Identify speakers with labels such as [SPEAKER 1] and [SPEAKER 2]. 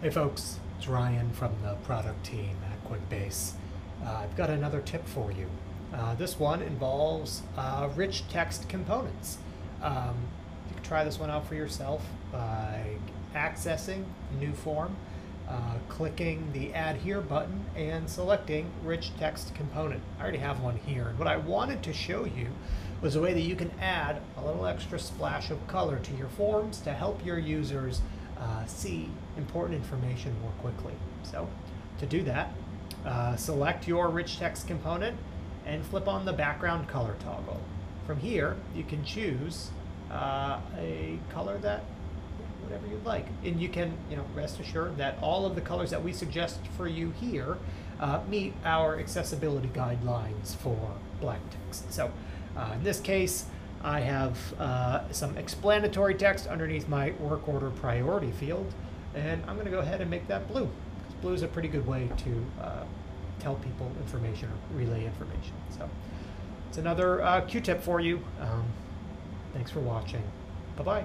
[SPEAKER 1] Hey folks, it's Ryan from the product team at QuickBase. Uh, I've got another tip for you. Uh, this one involves uh, rich text components. Um, you can try this one out for yourself by accessing new form, uh, clicking the add here button and selecting rich text component. I already have one here. What I wanted to show you was a way that you can add a little extra splash of color to your forms to help your users uh, see important information more quickly. So to do that, uh, select your rich text component and flip on the background color toggle. From here, you can choose uh, a color that whatever you'd like. And you can, you know, rest assured that all of the colors that we suggest for you here uh, meet our accessibility guidelines for black text. So uh, in this case, I have uh, some explanatory text underneath my work order priority field, and I'm going to go ahead and make that blue. Because blue is a pretty good way to uh, tell people information or relay information. So it's another uh, Q-tip for you. Um, thanks for watching. Bye-bye.